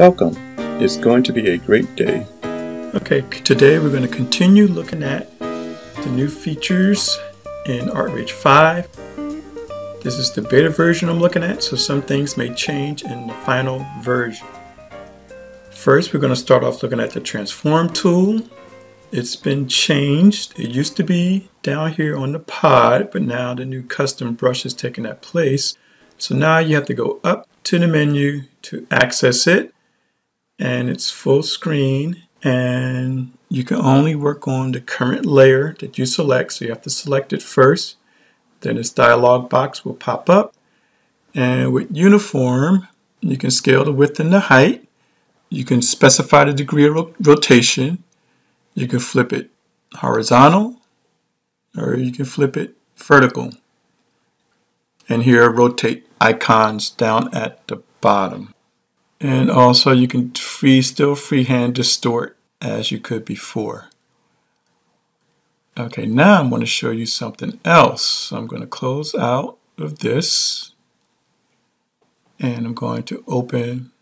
Welcome. It's going to be a great day. Okay, today we're going to continue looking at the new features in ArtRage 5. This is the beta version I'm looking at, so some things may change in the final version. First, we're going to start off looking at the transform tool. It's been changed. It used to be down here on the pod, but now the new custom brush is taking that place. So now you have to go up to the menu to access it and it's full screen and you can only work on the current layer that you select. So you have to select it first. Then this dialog box will pop up and with uniform you can scale the width and the height. You can specify the degree of rotation. You can flip it horizontal or you can flip it vertical. And here rotate icons down at the bottom. And also you can free still freehand distort as you could before. Okay, now I'm going to show you something else. So I'm going to close out of this and I'm going to open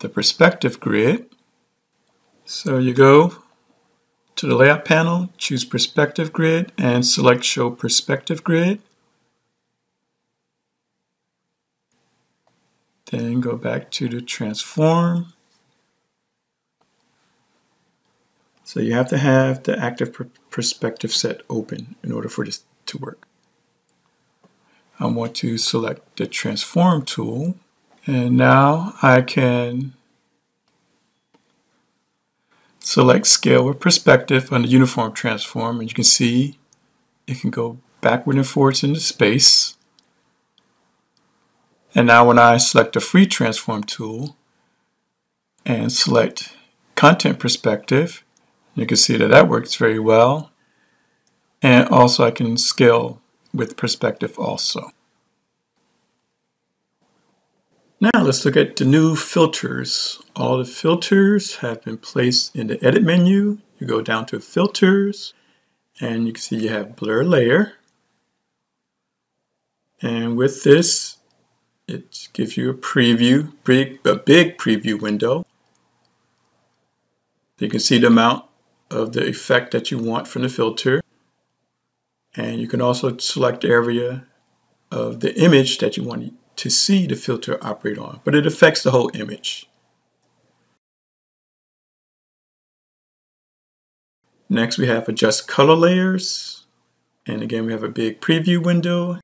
the perspective grid. So you go to the layout panel, choose perspective grid and select show perspective grid. Then go back to the transform. So you have to have the active perspective set open in order for this to work. I want to select the transform tool and now I can select scale with perspective on the uniform transform and you can see it can go backward and forwards into space and now when I select the free transform tool and select content perspective, you can see that that works very well. And also I can scale with perspective also. Now let's look at the new filters. All the filters have been placed in the edit menu. You go down to filters and you can see you have blur layer. And with this, it gives you a preview, big, a big preview window. You can see the amount of the effect that you want from the filter. And you can also select area of the image that you want to see the filter operate on, but it affects the whole image. Next we have adjust color layers. And again, we have a big preview window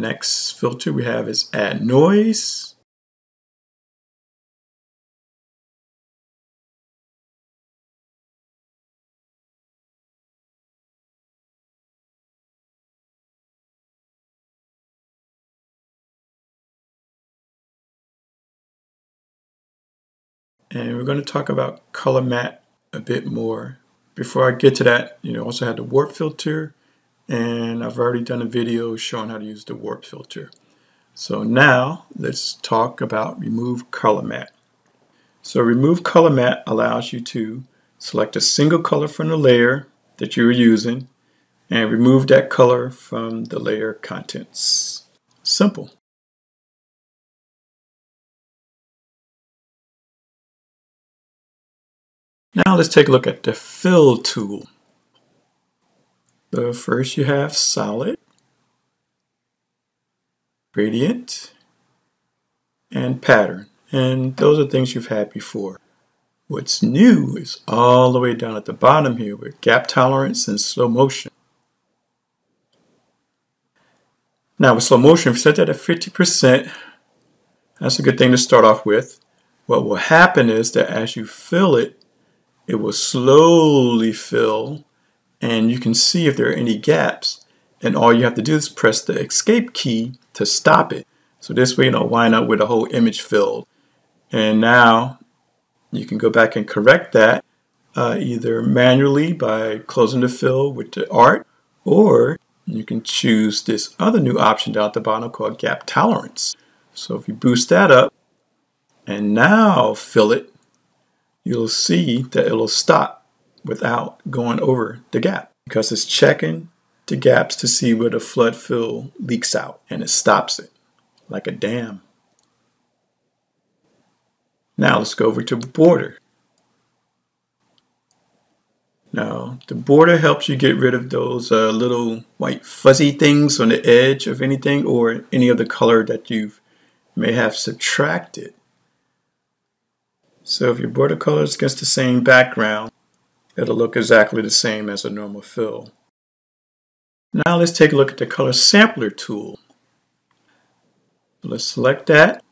Next filter we have is add noise. And we're going to talk about color matte a bit more. Before I get to that, you know, also had the warp filter and I've already done a video showing how to use the warp filter. So now let's talk about remove color matte. So remove color matte allows you to select a single color from the layer that you're using and remove that color from the layer contents. Simple. Now let's take a look at the fill tool. So first you have solid, gradient, and pattern. And those are things you've had before. What's new is all the way down at the bottom here with gap tolerance and slow motion. Now with slow motion, if you set that at 50%, that's a good thing to start off with. What will happen is that as you fill it, it will slowly fill and you can see if there are any gaps and all you have to do is press the escape key to stop it. So this way don't wind up with a whole image filled. And now you can go back and correct that uh, either manually by closing the fill with the art or you can choose this other new option down at the bottom called gap tolerance. So if you boost that up and now fill it, you'll see that it'll stop without going over the gap because it's checking the gaps to see where the flood fill leaks out and it stops it like a dam. Now let's go over to border. Now, the border helps you get rid of those uh, little white fuzzy things on the edge of anything or any other color that you may have subtracted. So if your border color is against the same background, it'll look exactly the same as a normal fill. Now let's take a look at the color sampler tool. Let's select that,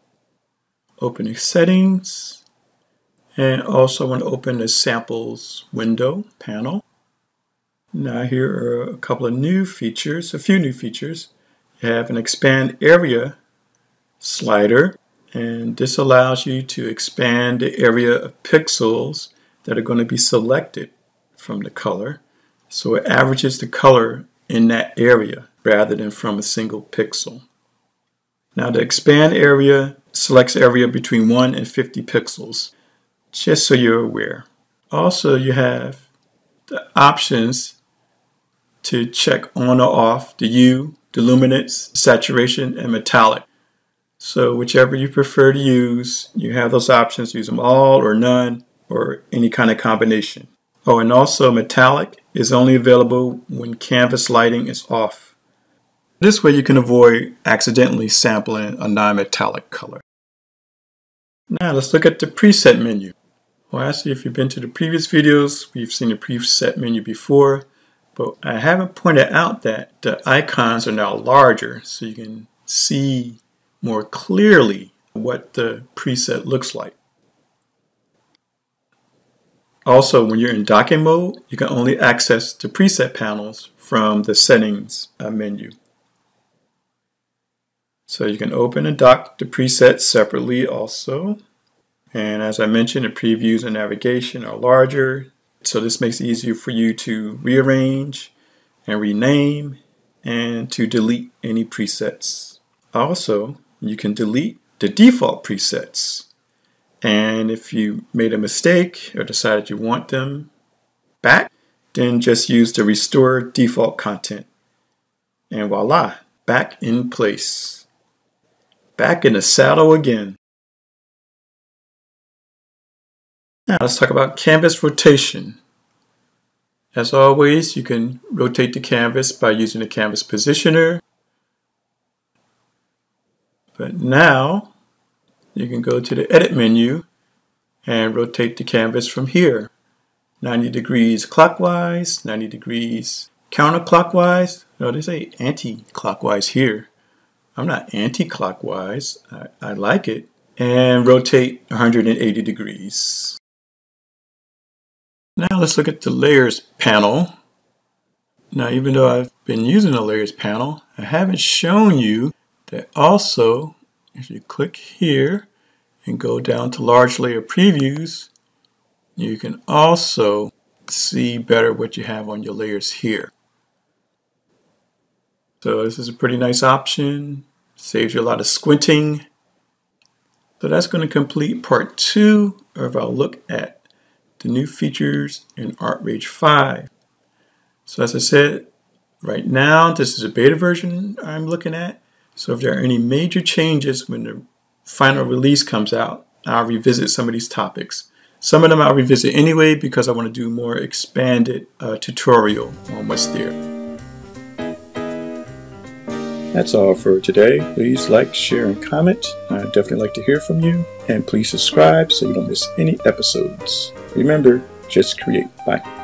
open the settings, and also want to open the samples window panel. Now here are a couple of new features, a few new features. You have an expand area slider and this allows you to expand the area of pixels that are going to be selected from the color. So it averages the color in that area rather than from a single pixel. Now the expand area selects area between 1 and 50 pixels just so you're aware. Also, you have the options to check on or off the hue, the luminance, saturation, and metallic. So whichever you prefer to use, you have those options. Use them all or none or any kind of combination. Oh, and also metallic is only available when canvas lighting is off. This way you can avoid accidentally sampling a non-metallic color. Now let's look at the preset menu. Well, actually, if you've been to the previous videos, we've seen the preset menu before, but I haven't pointed out that the icons are now larger so you can see more clearly what the preset looks like. Also, when you're in docking mode, you can only access the preset panels from the settings uh, menu. So you can open and dock the presets separately also. And as I mentioned, the previews and navigation are larger. So this makes it easier for you to rearrange and rename and to delete any presets. Also, you can delete the default presets. And if you made a mistake or decided you want them back, then just use the restore default content. And voila, back in place. Back in the saddle again. Now let's talk about canvas rotation. As always, you can rotate the canvas by using the canvas positioner. But now you can go to the edit menu and rotate the canvas from here. 90 degrees clockwise, 90 degrees counterclockwise. No, they say anti-clockwise here. I'm not anti-clockwise. I, I like it. And rotate 180 degrees. Now let's look at the layers panel. Now even though I've been using the layers panel, I haven't shown you that also if you click here and go down to large layer previews, you can also see better what you have on your layers here. So this is a pretty nice option, saves you a lot of squinting. So that's going to complete part two of our look at the new features in ArtRage 5. So as I said, right now this is a beta version I'm looking at. So if there are any major changes when the final release comes out, I'll revisit some of these topics. Some of them I'll revisit anyway because I want to do more expanded uh, tutorial on what's there. That's all for today. Please like, share, and comment. I'd definitely like to hear from you. And please subscribe so you don't miss any episodes. Remember, just create. Bye.